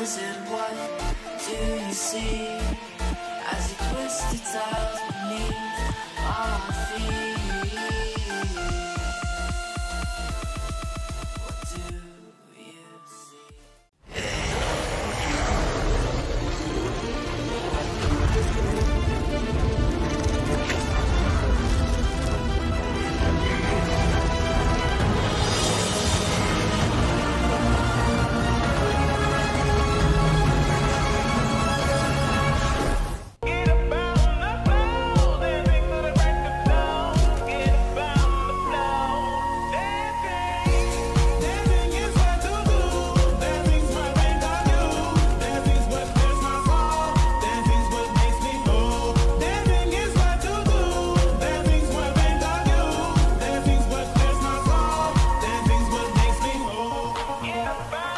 wizard, what do you see? As you twist the tiles beneath our Bye.